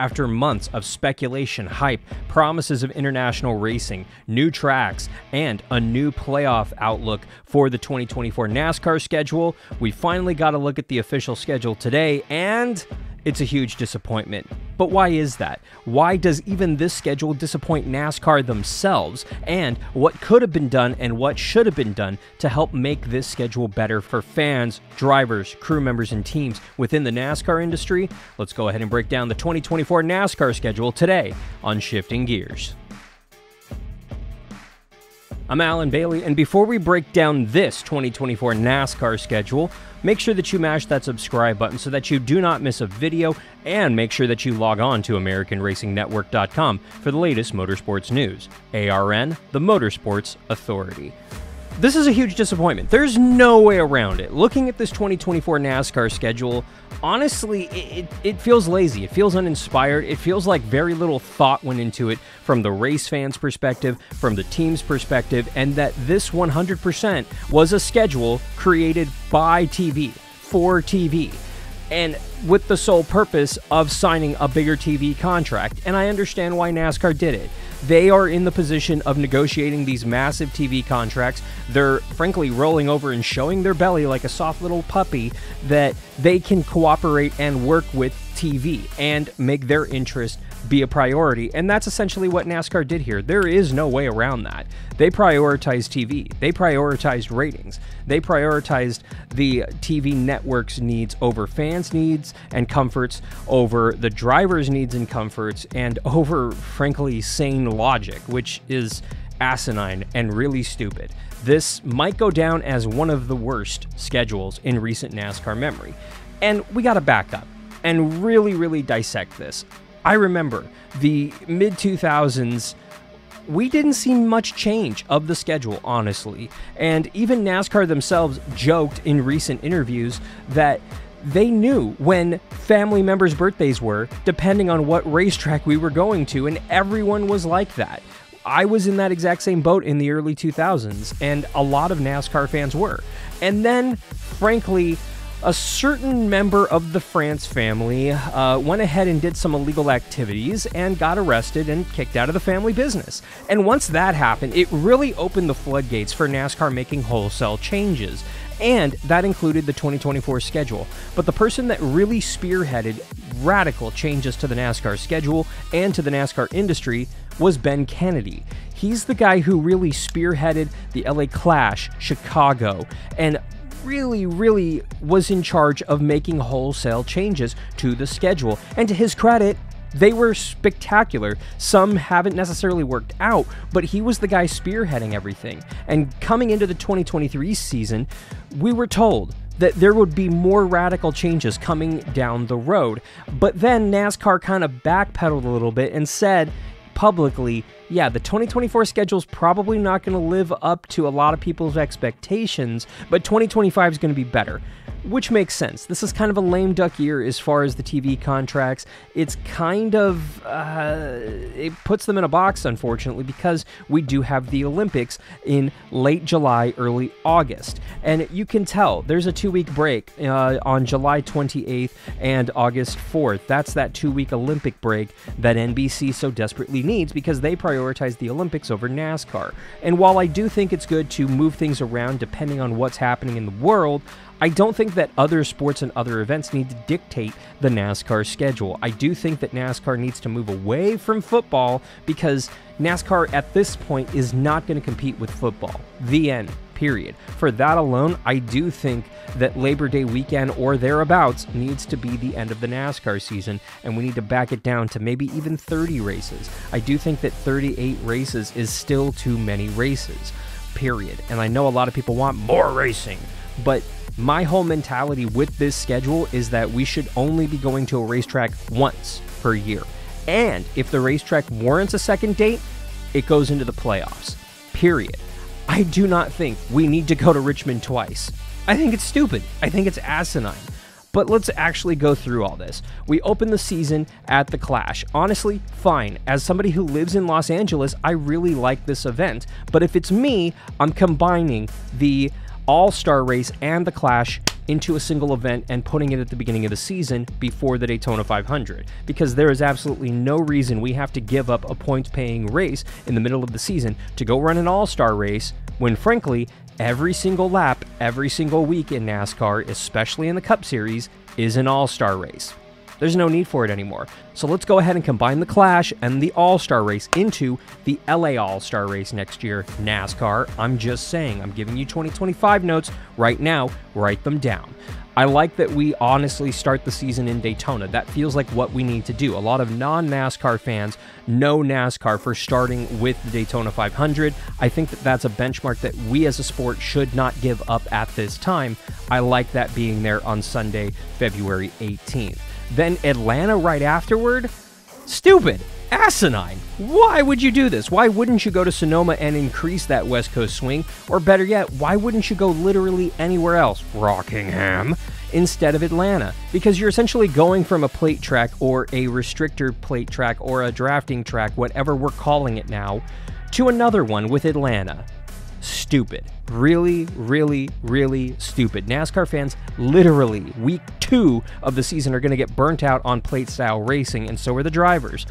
After months of speculation, hype, promises of international racing, new tracks, and a new playoff outlook for the 2024 NASCAR schedule, we finally got a look at the official schedule today, and it's a huge disappointment. But why is that? Why does even this schedule disappoint NASCAR themselves? And what could have been done and what should have been done to help make this schedule better for fans, drivers, crew members, and teams within the NASCAR industry? Let's go ahead and break down the 2024 NASCAR schedule today on Shifting Gears. I'm Alan Bailey, and before we break down this 2024 NASCAR schedule, make sure that you mash that subscribe button so that you do not miss a video, and make sure that you log on to AmericanRacingNetwork.com for the latest motorsports news. ARN, the Motorsports Authority. This is a huge disappointment. There's no way around it. Looking at this 2024 NASCAR schedule, honestly, it, it, feels lazy. It feels uninspired. It feels like very little thought went into it from the race fans' perspective, from the team's perspective, and that this 100% was a schedule created by TV, for TV and with the sole purpose of signing a bigger TV contract. And I understand why NASCAR did it. They are in the position of negotiating these massive TV contracts. They're frankly rolling over and showing their belly like a soft little puppy that they can cooperate and work with TV and make their interest be a priority. And that's essentially what NASCAR did here. There is no way around that. They prioritized TV, they prioritized ratings, they prioritized the TV network's needs over fans' needs and comforts, over the driver's needs and comforts, and over, frankly, sane logic, which is asinine and really stupid. This might go down as one of the worst schedules in recent NASCAR memory. And we got to back up and really, really dissect this. I remember the mid 2000s we didn't see much change of the schedule, honestly. And even NASCAR themselves joked in recent interviews that they knew when family members' birthdays were, depending on what racetrack we were going to, and everyone was like that. I was in that exact same boat in the early 2000s, and a lot of NASCAR fans were. And then, frankly, a certain member of the France family uh, went ahead and did some illegal activities and got arrested and kicked out of the family business. And once that happened, it really opened the floodgates for NASCAR making wholesale changes. And that included the 2024 schedule. But the person that really spearheaded radical changes to the NASCAR schedule and to the NASCAR industry was Ben Kennedy. He's the guy who really spearheaded the LA Clash, Chicago, and really, really was in charge of making wholesale changes to the schedule. And to his credit, they were spectacular. Some haven't necessarily worked out, but he was the guy spearheading everything. And coming into the 2023 season, we were told that there would be more radical changes coming down the road. But then NASCAR kind of backpedaled a little bit and said, publicly, yeah, the 2024 schedule is probably not going to live up to a lot of people's expectations, but 2025 is going to be better which makes sense. This is kind of a lame duck year as far as the TV contracts. It's kind of uh, it puts them in a box, unfortunately, because we do have the Olympics in late July, early August, and you can tell there's a two-week break uh, on July 28th and August 4th. That's that two-week Olympic break that NBC so desperately needs because they prioritize the Olympics over NASCAR. And while I do think it's good to move things around depending on what's happening in the world, I don't think that other sports and other events need to dictate the NASCAR schedule. I do think that NASCAR needs to move away from football because NASCAR at this point is not going to compete with football. The end. Period. For that alone, I do think that Labor Day weekend or thereabouts needs to be the end of the NASCAR season, and we need to back it down to maybe even 30 races. I do think that 38 races is still too many races. Period. And I know a lot of people want more racing, but my whole mentality with this schedule is that we should only be going to a racetrack once per year. And if the racetrack warrants a second date, it goes into the playoffs. Period. I do not think we need to go to Richmond twice. I think it's stupid. I think it's asinine. But let's actually go through all this. We open the season at the Clash. Honestly, fine. As somebody who lives in Los Angeles, I really like this event. But if it's me, I'm combining the all Star Race and the Clash into a single event and putting it at the beginning of the season before the Daytona 500 because there is absolutely no reason we have to give up a points paying race in the middle of the season to go run an all star race when, frankly, every single lap, every single week in NASCAR, especially in the Cup Series, is an all star race. There's no need for it anymore. So let's go ahead and combine the Clash and the All Star race into the LA All Star race next year, NASCAR. I'm just saying, I'm giving you 2025 notes right now. Write them down. I like that we honestly start the season in Daytona. That feels like what we need to do. A lot of non NASCAR fans know NASCAR for starting with the Daytona 500. I think that that's a benchmark that we as a sport should not give up at this time. I like that being there on Sunday, February 18th. Then Atlanta right afterward? Stupid. Asinine. Why would you do this? Why wouldn't you go to Sonoma and increase that West Coast swing? Or better yet, why wouldn't you go literally anywhere else? Rockingham instead of Atlanta because you're essentially going from a plate track or a restrictor plate track or a drafting track, whatever we're calling it now, to another one with Atlanta stupid. Really, really, really stupid. NASCAR fans, literally, week two of the season are going to get burnt out on plate style racing, and so are the drivers.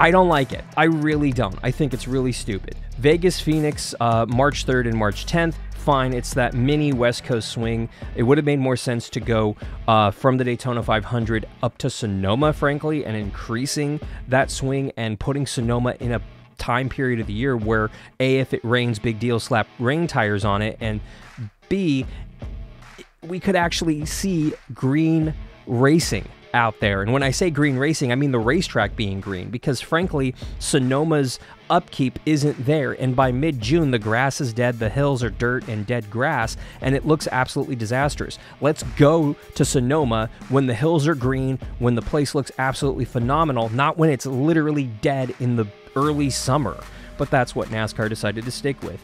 I don't like it. I really don't. I think it's really stupid. Vegas, Phoenix, uh, March 3rd and March 10th. Fine, it's that mini West Coast swing. It would have made more sense to go uh, from the Daytona 500 up to Sonoma, frankly, and increasing that swing and putting Sonoma in a time period of the year where A, if it rains, big deal, slap rain tires on it, and B, we could actually see green racing out there. And when I say green racing, I mean the racetrack being green because frankly, Sonoma's upkeep isn't there. And by mid June, the grass is dead, the hills are dirt and dead grass, and it looks absolutely disastrous. Let's go to Sonoma when the hills are green, when the place looks absolutely phenomenal, not when it's literally dead in the early summer. But that's what NASCAR decided to stick with.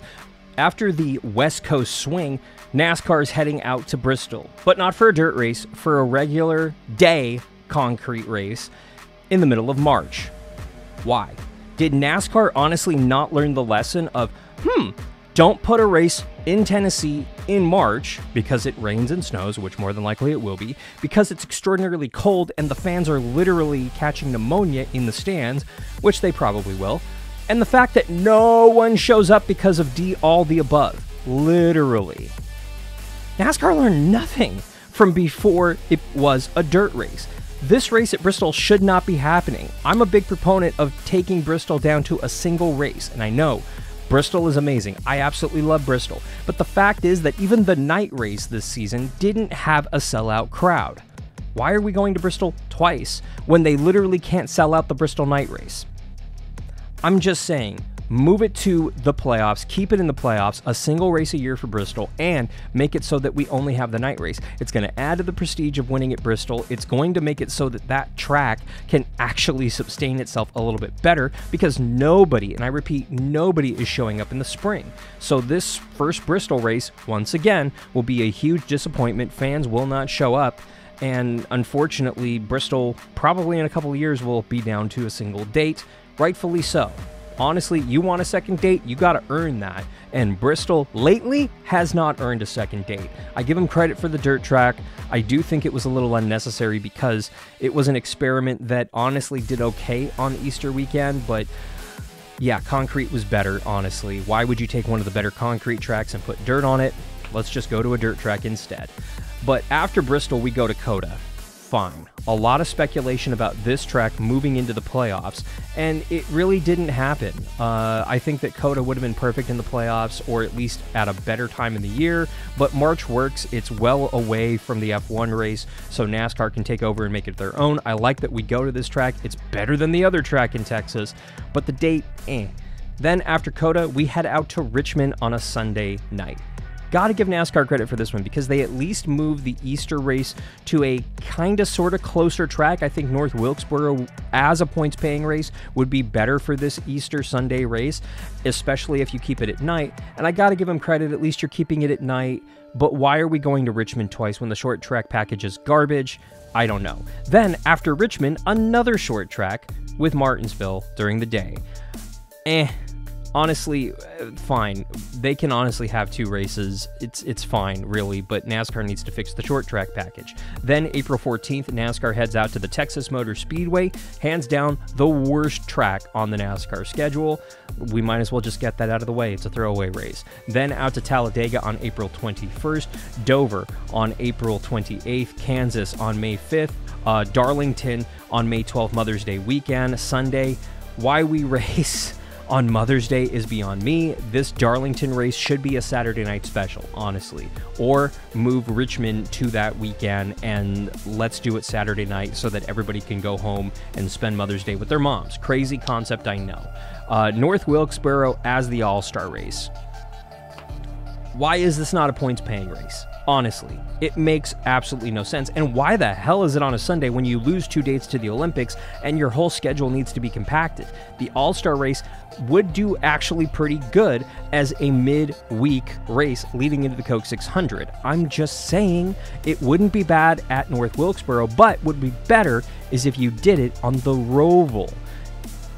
After the West Coast swing, NASCAR is heading out to Bristol, but not for a dirt race, for a regular day concrete race in the middle of March. Why? Did NASCAR honestly not learn the lesson of, hmm, don't put a race in Tennessee in March because it rains and snows, which more than likely it will be, because it's extraordinarily cold and the fans are literally catching pneumonia in the stands, which they probably will, and the fact that no one shows up because of D all the above. Literally. NASCAR learned nothing from before it was a dirt race. This race at Bristol should not be happening. I'm a big proponent of taking Bristol down to a single race, and I know Bristol is amazing. I absolutely love Bristol. But the fact is that even the night race this season didn't have a sellout crowd. Why are we going to Bristol twice when they literally can't sell out the Bristol night race? I'm just saying, move it to the playoffs, keep it in the playoffs, a single race a year for Bristol, and make it so that we only have the night race. It's going to add to the prestige of winning at Bristol. It's going to make it so that that track can actually sustain itself a little bit better because nobody, and I repeat, nobody is showing up in the spring. So this first Bristol race, once again, will be a huge disappointment. Fans will not show up and unfortunately, Bristol probably in a couple of years will be down to a single date, rightfully so honestly, you want a second date, you got to earn that. And Bristol lately has not earned a second date. I give him credit for the dirt track. I do think it was a little unnecessary because it was an experiment that honestly did okay on Easter weekend, but yeah, concrete was better, honestly. Why would you take one of the better concrete tracks and put dirt on it? Let's just go to a dirt track instead. But after Bristol, we go to COTA fine. A lot of speculation about this track moving into the playoffs, and it really didn't happen. Uh, I think that COTA would have been perfect in the playoffs, or at least at a better time in the year, but March works. It's well away from the F1 race, so NASCAR can take over and make it their own. I like that we go to this track. It's better than the other track in Texas, but the date, eh. Then after COTA, we head out to Richmond on a Sunday night. Got to give NASCAR credit for this one because they at least moved the Easter race to a kind of sort of closer track. I think North Wilkesboro, as a points paying race, would be better for this Easter Sunday race, especially if you keep it at night. And I got to give them credit, at least you're keeping it at night. But why are we going to Richmond twice when the short track package is garbage? I don't know. Then, after Richmond, another short track with Martinsville during the day. Eh, honestly, uh, fine. They can honestly have two races. It's it's fine, really. But NASCAR needs to fix the short track package. Then April 14th, NASCAR heads out to the Texas Motor Speedway. Hands down, the worst track on the NASCAR schedule. We might as well just get that out of the way. It's a throwaway race. Then out to Talladega on April 21st, Dover on April 28th, Kansas on May 5th, uh, Darlington on May 12th, Mother's Day weekend, Sunday. Why we race on Mother's Day is beyond me. This Darlington race should be a Saturday night special, honestly. Or move Richmond to that weekend and let's do it Saturday night so that everybody can go home and spend Mother's Day with their moms. Crazy concept, I know. Uh, North Wilkesboro as the All Star race. Why is this not a points paying race? Honestly, it makes absolutely no sense. And why the hell is it on a Sunday when you lose two dates to the Olympics and your whole schedule needs to be compacted? The All Star race would do actually pretty good as a mid week race leading into the Coke 600. I'm just saying it wouldn't be bad at North Wilkesboro, but would be better is if you did it on the Roval.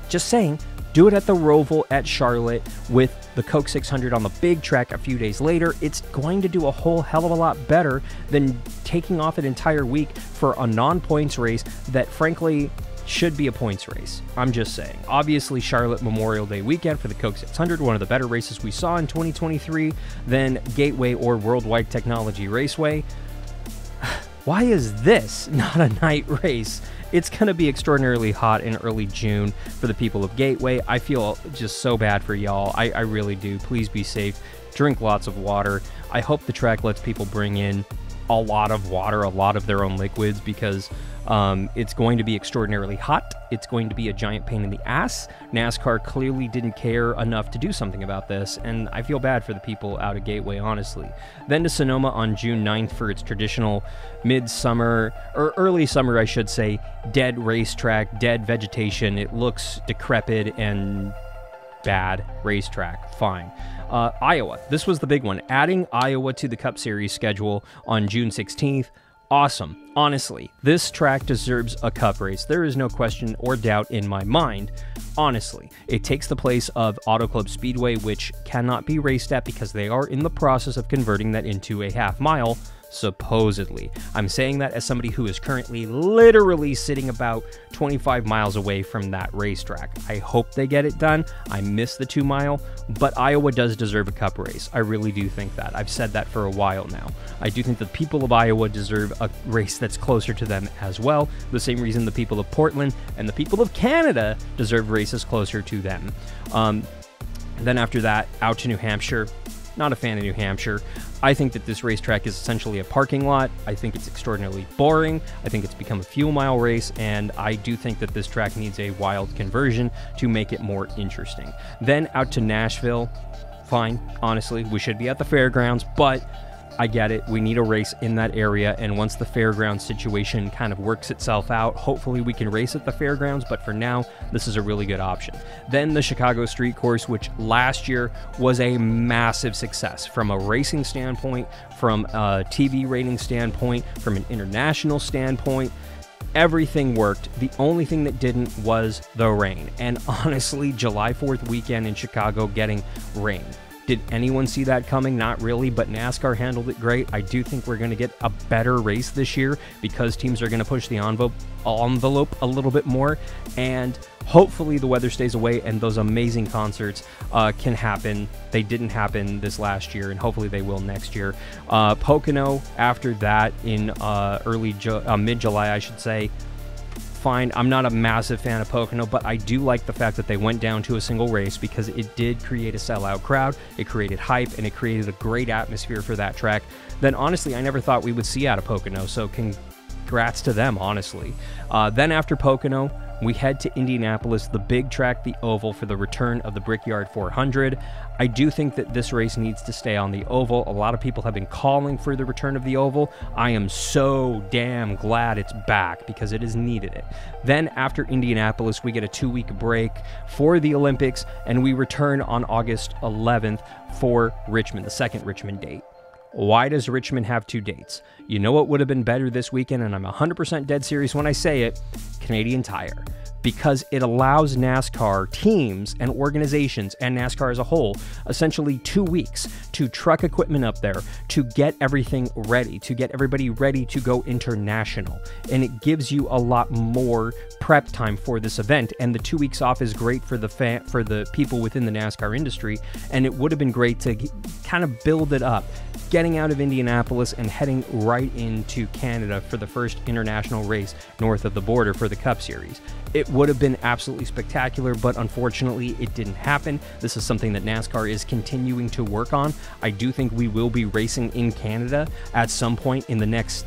Just saying, do it at the Roval at Charlotte with the Coke 600 on the big track a few days later. It's going to do a whole hell of a lot better than taking off an entire week for a non points race that, frankly, should be a points race. I'm just saying. Obviously, Charlotte Memorial Day weekend for the Coke 600, one of the better races we saw in 2023 than Gateway or World Wide Technology Raceway. Why is this not a night race? It's going to be extraordinarily hot in early June for the people of Gateway. I feel just so bad for y'all. I, I really do. Please be safe. Drink lots of water. I hope the track lets people bring in a lot of water, a lot of their own liquids, because um, it's going to be extraordinarily hot. It's going to be a giant pain in the ass. NASCAR clearly didn't care enough to do something about this, and I feel bad for the people out of Gateway, honestly. Then to Sonoma on June 9th for its traditional midsummer, or early summer, I should say, dead racetrack, dead vegetation. It looks decrepit and bad racetrack. Fine. Uh, Iowa. This was the big one. Adding Iowa to the Cup Series schedule on June 16th awesome. Honestly, this track deserves a cup race. There is no question or doubt in my mind. Honestly, it takes the place of Auto Club Speedway, which cannot be raced at because they are in the process of converting that into a half mile supposedly. I'm saying that as somebody who is currently literally sitting about 25 miles away from that racetrack. I hope they get it done. I miss the two mile, but Iowa does deserve a cup race. I really do think that. I've said that for a while now. I do think the people of Iowa deserve a race that's closer to them as well. The same reason the people of Portland and the people of Canada deserve races closer to them. Um, then after that, out to New Hampshire. Not a fan of New Hampshire. I think that this racetrack is essentially a parking lot. I think it's extraordinarily boring. I think it's become a fuel mile race, and I do think that this track needs a wild conversion to make it more interesting. Then out to Nashville. Fine, honestly, we should be at the fairgrounds, but I get it. We need a race in that area, and once the fairground situation kind of works itself out, hopefully we can race at the fairgrounds. But for now, this is a really good option. Then the Chicago Street Course, which last year was a massive success from a racing standpoint, from a TV rating standpoint, from an international standpoint everything worked. The only thing that didn't was the rain. And honestly, July 4th weekend in Chicago getting rain. Did anyone see that coming? Not really, but NASCAR handled it great. I do think we're going to get a better race this year because teams are going to push the envelope, a little bit more. And hopefully the weather stays away and those amazing concerts uh, can happen. They didn't happen this last year, and hopefully they will next year. Uh, Pocono after that in uh, early uh, mid July, I should say fine. I'm not a massive fan of Pocono, but I do like the fact that they went down to a single race because it did create a sellout crowd, it created hype, and it created a great atmosphere for that track. Then honestly, I never thought we would see out of Pocono, so congrats to them, honestly. Uh, then after Pocono, we head to Indianapolis, the big track, the oval, for the return of the Brickyard 400. I do think that this race needs to stay on the oval. A lot of people have been calling for the return of the oval. I am so damn glad it's back because it has needed it. Then, after Indianapolis, we get a two week break for the Olympics and we return on August 11th for Richmond, the second Richmond date. Why does Richmond have two dates? You know what would have been better this weekend, and I'm 100% dead serious when I say it Canadian Tire. because it allows NASCAR teams and organizations and NASCAR as a whole essentially two weeks to truck equipment up there to get everything ready, to get everybody ready to go international. And it gives you a lot more prep time for this event. And the two weeks off is great for the fan, for the people within the NASCAR industry. And it would have been great to kind of build it up getting out of Indianapolis and heading right into Canada for the first international race north of the border for the Cup Series. It would have been absolutely spectacular, but unfortunately, it didn't happen. This is something that NASCAR is continuing to work on. I do think we will be racing in Canada at some point in the next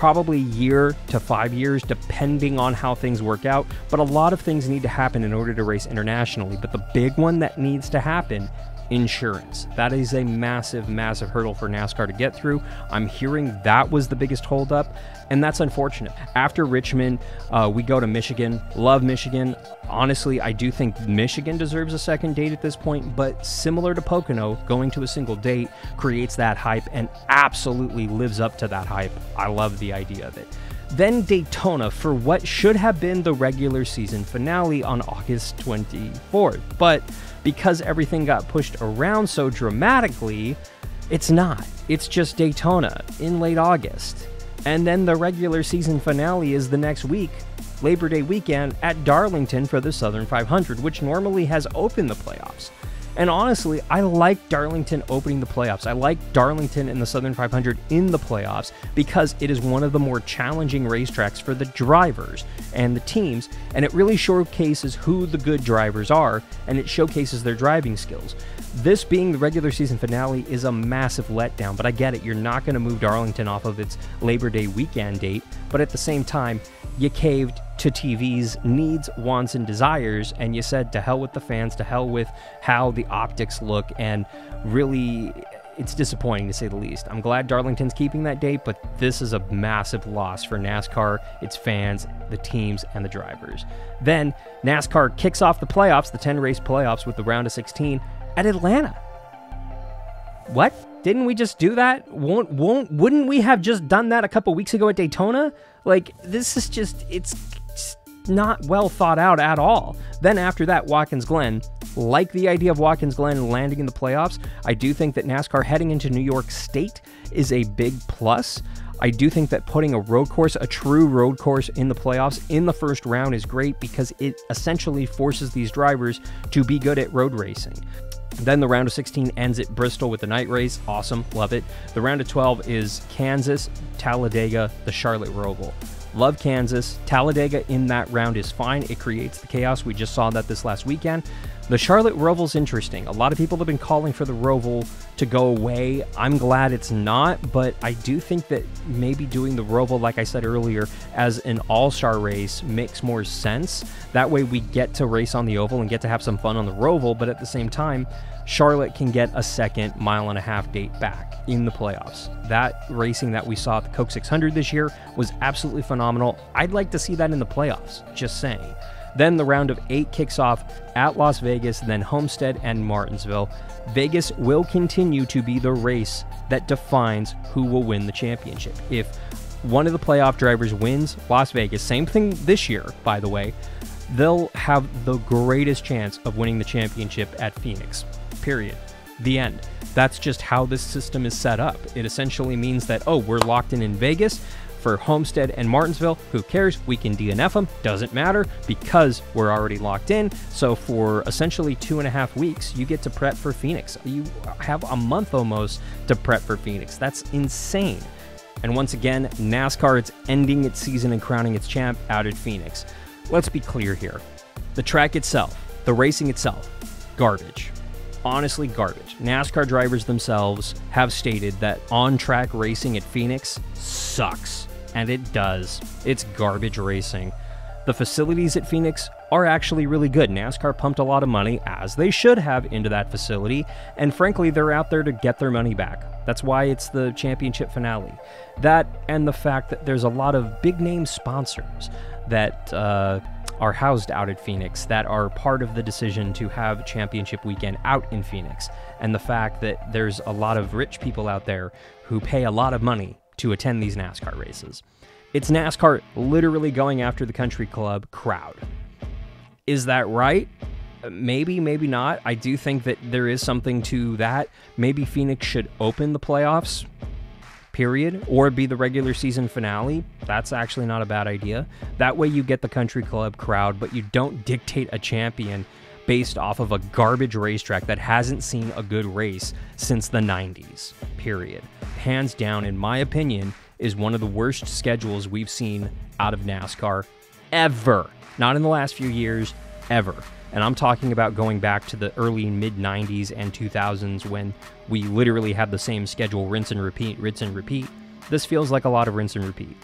probably year to five years, depending on how things work out. But a lot of things need to happen in order to race internationally. But the big one that needs to happen insurance. That is a massive, massive hurdle for NASCAR to get through. I'm hearing that was the biggest holdup, and that's unfortunate. After Richmond, uh, we go to Michigan. Love Michigan. Honestly, I do think Michigan deserves a second date at this point, but similar to Pocono, going to a single date creates that hype and absolutely lives up to that hype. I love the idea of it. Then Daytona for what should have been the regular season finale on August 24th. But because everything got pushed around so dramatically, it's not. It's just Daytona in late August. And then the regular season finale is the next week, Labor Day weekend, at Darlington for the Southern 500, which normally has opened the playoffs. And honestly, I like Darlington opening the playoffs. I like Darlington and the Southern 500 in the playoffs because it is one of the more challenging racetracks for the drivers and the teams, and it really showcases who the good drivers are and it showcases their driving skills. This being the regular season finale is a massive letdown, but I get it. You're not going to move Darlington off of its Labor Day weekend date, but at the same time, you caved to TV's needs, wants, and desires, and you said to hell with the fans, to hell with how the optics look, and really it's disappointing to say the least. I'm glad Darlington's keeping that date, but this is a massive loss for NASCAR, its fans, the teams, and the drivers. Then NASCAR kicks off the playoffs, the 10 race playoffs, with the round of 16 at Atlanta. What? Didn't we just do that? Won't won't wouldn't we have just done that a couple weeks ago at Daytona? Like this is just it's not well thought out at all. Then after that, Watkins Glen, like the idea of Watkins Glen landing in the playoffs, I do think that NASCAR heading into New York State is a big plus. I do think that putting a road course, a true road course in the playoffs in the first round is great because it essentially forces these drivers to be good at road racing. Then the round of 16 ends at Bristol with the night race. Awesome, love it. The round of 12 is Kansas, Talladega, the Charlotte Roval. Love Kansas. Talladega in that round is fine. It creates the chaos. We just saw that this last weekend. The Charlotte Roval's interesting. A lot of people have been calling for the Roval to go away. I'm glad it's not, but I do think that maybe doing the Roval, like I said earlier, as an all star race makes more sense. That way we get to race on the oval and get to have some fun on the Roval, but at the same time, Charlotte can get a second mile and a half date back in the playoffs. That racing that we saw at the Coke 600 this year was absolutely phenomenal. I'd like to see that in the playoffs, just saying. Then the round of eight kicks off at Las Vegas, then Homestead and Martinsville. Vegas will continue to be the race that defines who will win the championship. If one of the playoff drivers wins Las Vegas, same thing this year, by the way, they'll have the greatest chance of winning the championship at Phoenix period. The end. That's just how this system is set up. It essentially means that, oh, we're locked in in Vegas for Homestead and Martinsville. Who cares? We can DNF them. Doesn't matter because we're already locked in. So for essentially two and a half weeks, you get to prep for Phoenix. You have a month almost to prep for Phoenix. That's insane. And once again, NASCAR, it's ending its season and crowning its champ out at Phoenix. Let's be clear here. The track itself, the racing itself, garbage honestly garbage. NASCAR drivers themselves have stated that on track racing at Phoenix sucks. And it does. It's garbage racing. The facilities at Phoenix are actually really good. NASCAR pumped a lot of money, as they should have, into that facility, and frankly, they're out there to get their money back. That's why it's the championship finale. That and the fact that there's a lot of big name sponsors that uh, are housed out at Phoenix that are part of the decision to have championship weekend out in Phoenix, and the fact that there's a lot of rich people out there who pay a lot of money to attend these NASCAR races. It's NASCAR literally going after the country club crowd. Is that right? Uh, maybe, maybe not. I do think that there is something to that. Maybe Phoenix should open the playoffs, period, or be the regular season finale. That's actually not a bad idea. That way you get the country club crowd, but you don't dictate a champion based off of a garbage racetrack that hasn't seen a good race since the 90s, period. Hands down, in my opinion, is one of the worst schedules we've seen out of NASCAR ever. Not in the last few years, ever. And I'm talking about going back to the early mid 90s and 2000s when we literally had the same schedule rinse and repeat, rinse and repeat. This feels like a lot of rinse and repeat.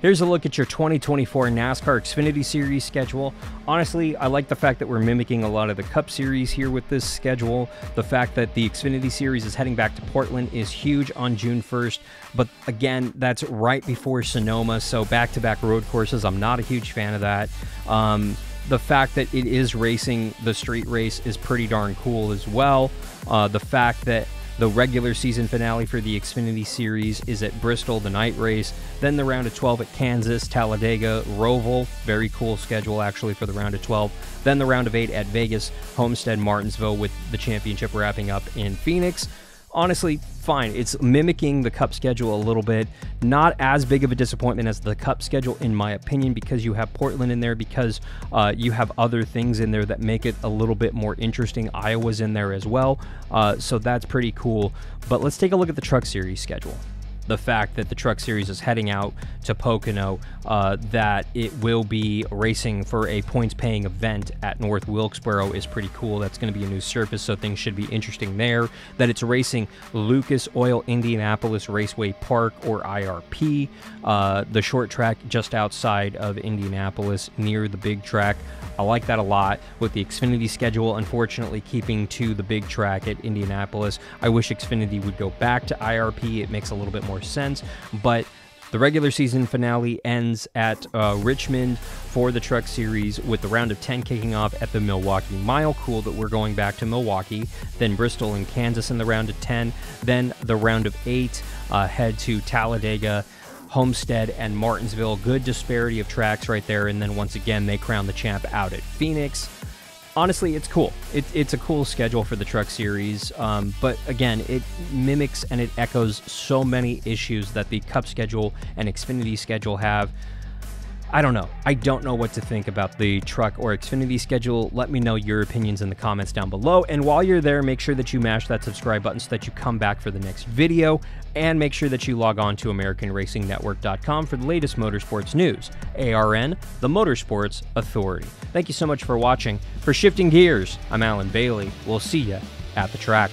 Here's a look at your 2024 NASCAR Xfinity Series schedule. Honestly, I like the fact that we're mimicking a lot of the Cup Series here with this schedule. The fact that the Xfinity Series is heading back to Portland is huge on June 1st, but again, that's right before Sonoma, so back to back road courses. I'm not a huge fan of that. Um, the fact that it is racing the street race is pretty darn cool as well. Uh, the fact that the regular season finale for the Xfinity Series is at Bristol, the night race. Then the round of 12 at Kansas, Talladega, Roval. Very cool schedule, actually, for the round of 12. Then the round of 8 at Vegas, Homestead, Martinsville, with the championship wrapping up in Phoenix honestly, fine. It's mimicking the Cup schedule a little bit. Not as big of a disappointment as the Cup schedule, in my opinion, because you have Portland in there, because uh, you have other things in there that make it a little bit more interesting. Iowa's in there as well. Uh, so that's pretty cool. But let's take a look at the Truck Series schedule the fact that the Truck Series is heading out to Pocono, uh, that it will be racing for a points paying event at North Wilkesboro is pretty cool. That's going to be a new surface, so things should be interesting there. That it's racing Lucas Oil Indianapolis Raceway Park or IRP, uh, the short track just outside of Indianapolis near the big track. I like that a lot with the Xfinity schedule, unfortunately, keeping to the big track at Indianapolis. I wish Xfinity would go back to IRP. It makes a little bit more sense, but the regular season finale ends at uh, Richmond for the Truck Series with the round of 10 kicking off at the Milwaukee Mile. Cool that we're going back to Milwaukee. Then Bristol and Kansas in the round of 10. Then the round of 8 uh, head to Talladega Homestead, and Martinsville. Good disparity of tracks right there. And then once again, they crown the champ out at Phoenix. Honestly, it's cool. It, it's a cool schedule for the Truck Series. Um, but again, it mimics and it echoes so many issues that the Cup schedule and Xfinity schedule have. I don't know. I don't know what to think about the truck or Xfinity schedule. Let me know your opinions in the comments down below. And while you're there, make sure that you mash that subscribe button so that you come back for the next video. And make sure that you log on to AmericanRacingNetwork.com for the latest motorsports news. ARN, the Motorsports Authority. Thank you so much for watching. For Shifting Gears, I'm Alan Bailey. We'll see you at the track.